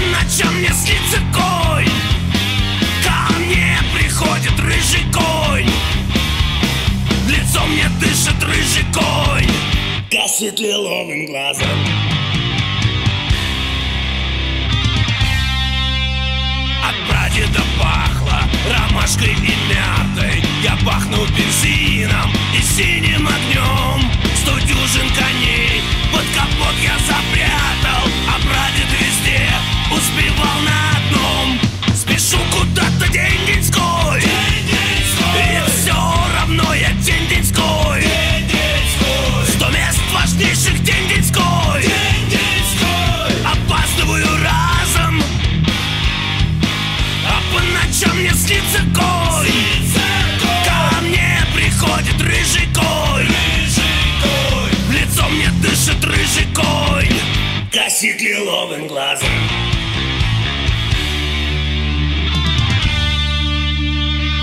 ночам мне снится конь? Ко мне приходит рыжий конь. Лицо мне дышит рыжий конь. Гасит лиловым глазом. От прадеда пахло ромашкой и мятой. Я пахну бензином Косит лиловым глазом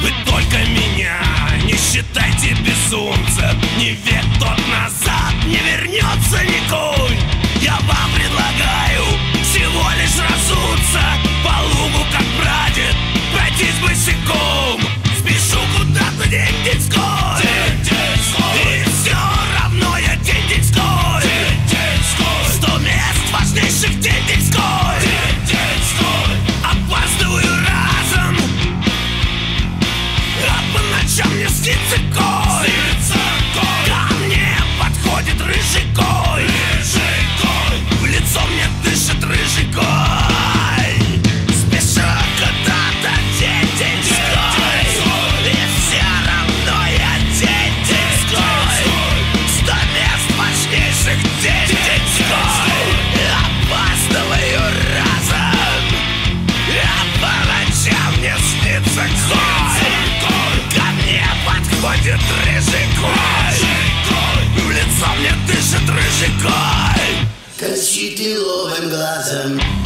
Вы только меня не считайте безумцем. Не век тот назад не вернется ни конь Я вам предлагаю всего лишь разуться. По лугу, как прадед, пройтись босиком ночам мне снится конь Ко мне подходит рыжий конь В лицо мне дышит рыжий Спешу куда-то день деньской И все равно я день деньской Сто мест важнейших день деньской Опаздываю разом. А по ночам мне снится. конь Ко мне подходит рыжий В лицо мне дышит рыжий Косит лиловым глазом